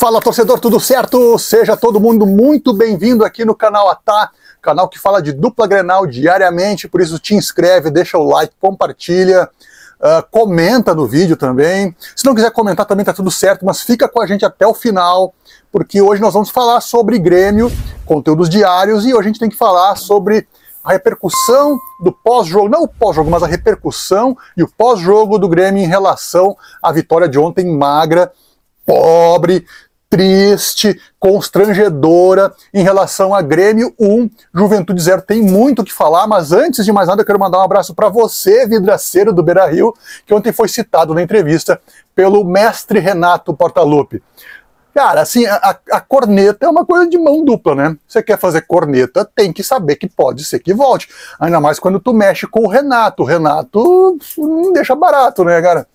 Fala torcedor, tudo certo? Seja todo mundo muito bem-vindo aqui no canal Atá, canal que fala de dupla Grenal diariamente, por isso te inscreve, deixa o like, compartilha, uh, comenta no vídeo também. Se não quiser comentar também tá tudo certo, mas fica com a gente até o final, porque hoje nós vamos falar sobre Grêmio, conteúdos diários, e hoje a gente tem que falar sobre a repercussão do pós-jogo, não o pós-jogo, mas a repercussão e o pós-jogo do Grêmio em relação à vitória de ontem magra, pobre, triste, constrangedora em relação a Grêmio 1, Juventude 0. Tem muito o que falar, mas antes de mais nada eu quero mandar um abraço para você, vidraceiro do Beira-Rio, que ontem foi citado na entrevista pelo mestre Renato Portaluppi. Cara, assim, a, a, corneta é uma coisa de mão dupla, né? Você quer fazer corneta, tem que saber que pode ser que volte. Ainda mais quando tu mexe com o Renato. O Renato não deixa barato, né, cara?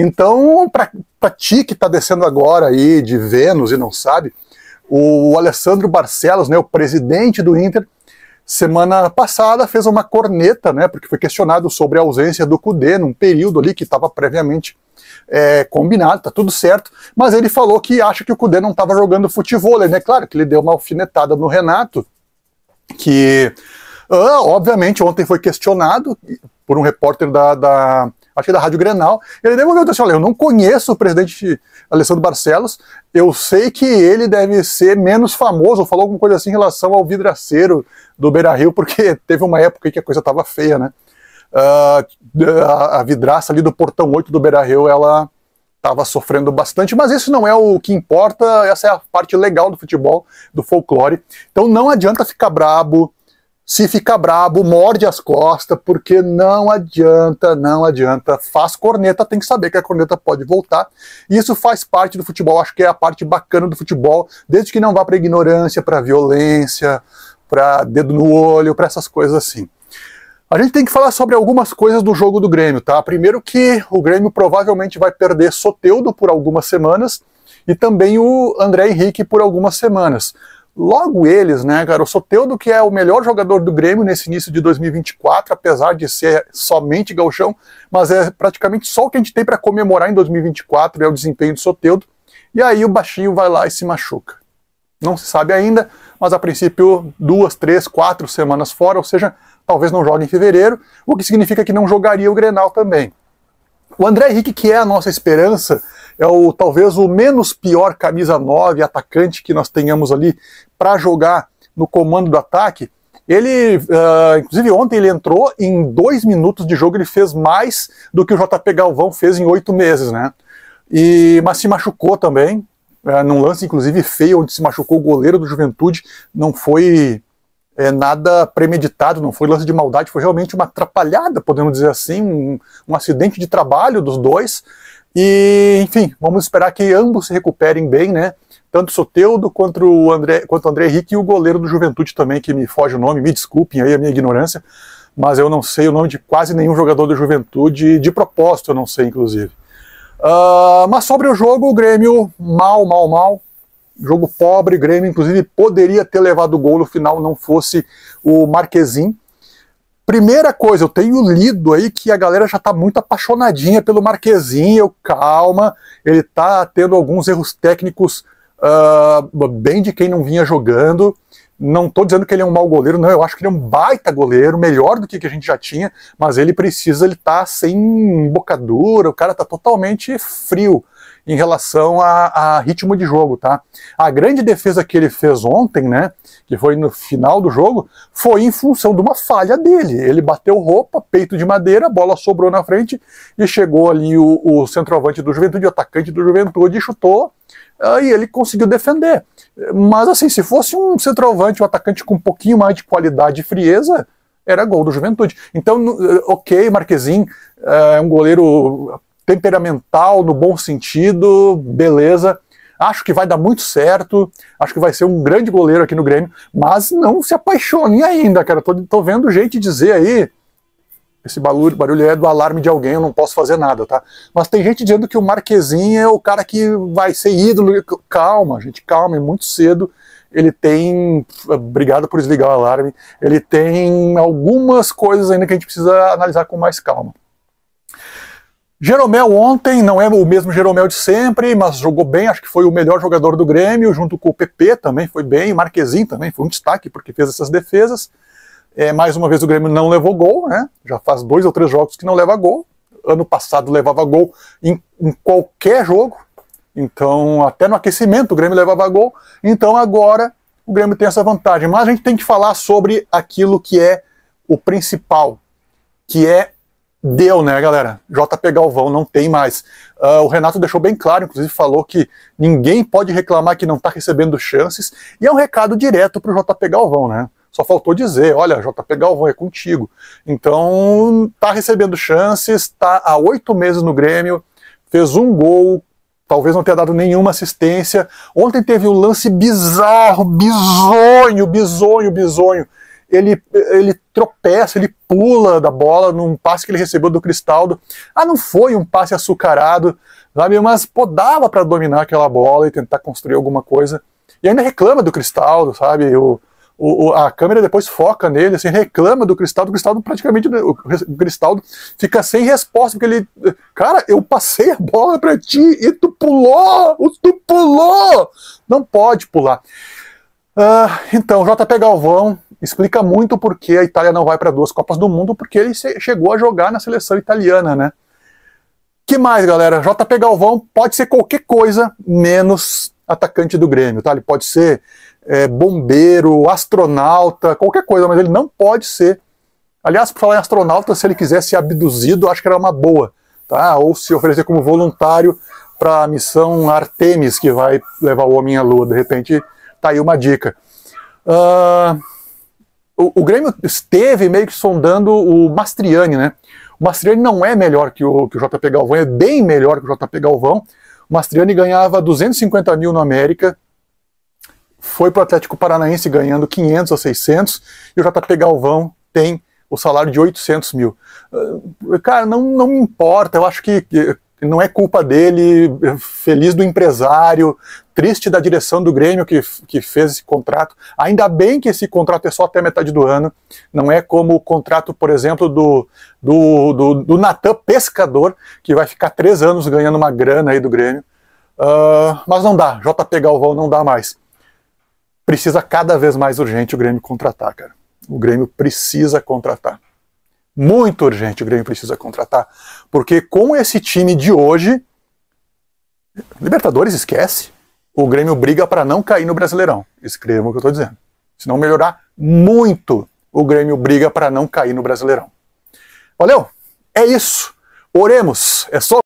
Então, para ti que está descendo agora aí de Vênus e não sabe, o Alessandro Barcelos, né, o presidente do Inter, semana passada fez uma corneta, né, porque foi questionado sobre a ausência do Cudê num período ali que estava previamente é, combinado, tá tudo certo, mas ele falou que acha que o Cudê não estava jogando futebol, né? Claro que ele deu uma alfinetada no Renato, que ah, obviamente ontem foi questionado por um repórter da, da que da Rádio Grenal, ele devolveu assim, olha, eu não conheço o presidente Alessandro Barcelos, eu sei que ele deve ser menos famoso, falou alguma coisa assim em relação ao vidraceiro do Beira-Rio, porque teve uma época que a coisa estava feia, né? uh, a, a, vidraça ali do portão 8 do Beira Rio, ela estava sofrendo bastante, mas isso não é o que importa, essa é a parte legal do futebol, do folclore. Então não adianta ficar brabo, se ficar brabo, morde as costas, porque não adianta, não adianta. Faz corneta, tem que saber que a corneta pode voltar. Isso faz parte do futebol, acho que é a parte bacana do futebol, desde que não vá para ignorância, para violência, para dedo no olho, para essas coisas assim. A gente tem que falar sobre algumas coisas do jogo do Grêmio, tá? Primeiro que o Grêmio provavelmente vai perder Soteudo por algumas semanas e também o André Henrique por algumas semanas. Logo eles, né, cara, o Soteudo que é o melhor jogador do Grêmio nesse início de 2024, apesar de ser somente gauchão, mas é praticamente só o que a gente tem para comemorar em 2024 é o desempenho do Soteudo. E aí o baixinho vai lá e se machuca. Não se sabe ainda, mas a princípio duas, três, quatro semanas fora, ou seja, talvez não jogue em fevereiro, o que significa que não jogaria o Grenal também. O André Henrique, que é a nossa esperança, é o talvez o menos pior camisa 9 atacante que nós tenhamos ali para jogar no comando do ataque. Ele, uh, inclusive ontem ele entrou em dois minutos de jogo, ele fez mais do que o JP Galvão fez em oito meses, né? E, mas se machucou também, uh, num lance inclusive feio, onde se machucou o goleiro do Juventude, não foi é, nada premeditado, não foi lance de maldade, foi realmente uma atrapalhada, podemos dizer assim, um, um acidente de trabalho dos dois. E, enfim, vamos esperar que ambos se recuperem bem, né? Tanto o Soteudo quanto o André, quanto o André Henrique e o goleiro do Juventude também, que me foge o nome, me desculpem aí a minha ignorância, mas eu não sei o nome de quase nenhum jogador do Juventude, de propósito eu não sei, inclusive. Uh, mas sobre o jogo, o Grêmio mal, mal, mal, Jogo pobre, Grêmio inclusive poderia ter levado o gol no final, não fosse o Marquezin. Primeira coisa, eu tenho lido aí que a galera já está muito apaixonadinha pelo Marquezin, eu calma, ele está tendo alguns erros técnicos uh, bem de quem não vinha jogando. Não estou dizendo que ele é um mau goleiro, não, eu acho que ele é um baita goleiro, melhor do que, que a gente já tinha, mas ele precisa, ele tá sem bocadura, o cara tá totalmente frio em relação a, a, ritmo de jogo, tá? A grande defesa que ele fez ontem, né, que foi no final do jogo, foi em função de uma falha dele. Ele bateu roupa, peito de madeira, a bola sobrou na frente e chegou ali o, o centroavante do Juventude, o atacante do Juventude, e chutou, uh, e ele conseguiu defender. Mas assim, se fosse um centroavante, um atacante com um pouquinho mais de qualidade e frieza, era gol do Juventude. Então, ok, Marquezin é um goleiro temperamental, no bom sentido, beleza. Acho que vai dar muito certo, acho que vai ser um grande goleiro aqui no Grêmio, mas não se apaixone ainda, cara. Tô, tô vendo gente dizer aí, esse barulho, barulho é do alarme de alguém, eu não posso fazer nada, tá? Mas tem gente dizendo que o Marquezinho é o cara que vai ser ídolo. Calma, gente, calma, é muito cedo. Ele tem, obrigado por desligar o alarme, ele tem algumas coisas ainda que a gente precisa analisar com mais calma. Jeromel ontem não é o mesmo Jeromel de sempre, mas jogou bem, acho que foi o melhor jogador do Grêmio, junto com o PP também foi bem, Marquezinho também foi um destaque porque fez essas defesas. É, mais uma vez o Grêmio não levou gol, né? Já faz dois ou três jogos que não leva gol. Ano passado levava gol em, em qualquer jogo, então até no aquecimento o Grêmio levava gol. Então agora o Grêmio tem essa vantagem. Mas a gente tem que falar sobre aquilo que é o principal, que é deu, né, galera? JP Galvão não tem mais. Uh, o Renato deixou bem claro, inclusive falou que ninguém pode reclamar que não está recebendo chances, e é um recado direto para o JP Galvão, né? Só faltou dizer, olha, JP Galvão é contigo. Então, tá recebendo chances, está há oito meses no Grêmio, fez um gol, talvez não tenha dado nenhuma assistência. Ontem teve um lance bizarro, bizonho, bizonho, bizonho ele, ele tropeça, ele pula da bola num passe que ele recebeu do Cristaldo. Ah, não foi um passe açucarado, sabe? Mas pô, dava para dominar aquela bola e tentar construir alguma coisa. E ainda reclama do Cristaldo, sabe? O, o, a câmera depois foca nele, assim, reclama do Cristaldo, o Cristaldo praticamente, o Cristaldo fica sem resposta, porque ele, cara, eu passei a bola para ti e tu pulou, tu pulou, não pode pular. Uh, então, JP Galvão, explica muito porque a Itália não vai para duas Copas do Mundo, porque ele chegou a jogar na seleção italiana, né? que mais, galera? JP Galvão pode ser qualquer coisa menos atacante do Grêmio, tá? Ele pode ser é, bombeiro, astronauta, qualquer coisa, mas ele não pode ser. Aliás, por falar em astronauta, se ele quiser ser abduzido, acho que era uma boa, tá? Ou se oferecer como voluntário para a missão Artemis, que vai levar o homem à Lua. De repente, tá aí uma dica. Uh, o, o, Grêmio esteve meio que sondando o Mastriani, né? O Mastriani não é melhor que o, que o JP Galvão, é bem melhor que o JP Galvão. O Mastriani ganhava 250 mil no América, foi para o Atlético Paranaense ganhando 500 a 600, e o JP Galvão tem o salário de 800 mil. Uh, cara, não, não importa, eu acho que não é culpa dele, feliz do empresário, triste da direção do Grêmio que, que fez esse contrato. Ainda bem que esse contrato é só até metade do ano, não é como o contrato, por exemplo, do, do, do, do Natan Pescador, que vai ficar três anos ganhando uma grana aí do Grêmio. Uh, mas não dá, JP Galvão não dá mais. Precisa cada vez mais urgente o Grêmio contratar, cara. O Grêmio precisa contratar muito urgente o Grêmio precisa contratar. Porque com esse time de hoje, Libertadores esquece. O Grêmio briga para não cair no Brasileirão. Escrevam o que eu estou dizendo. Se não melhorar muito, o Grêmio briga para não cair no Brasileirão. Valeu? É isso. Oremos. É só